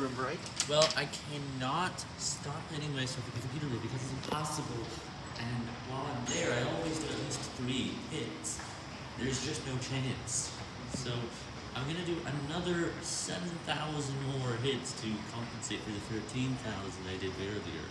room, right? Well, I cannot stop hitting myself with the computer room because it's impossible. And while I'm there, I always do at least three hits. There's just no chance. So I'm gonna do another 7,000 more hits to compensate for the 13,000 I did earlier.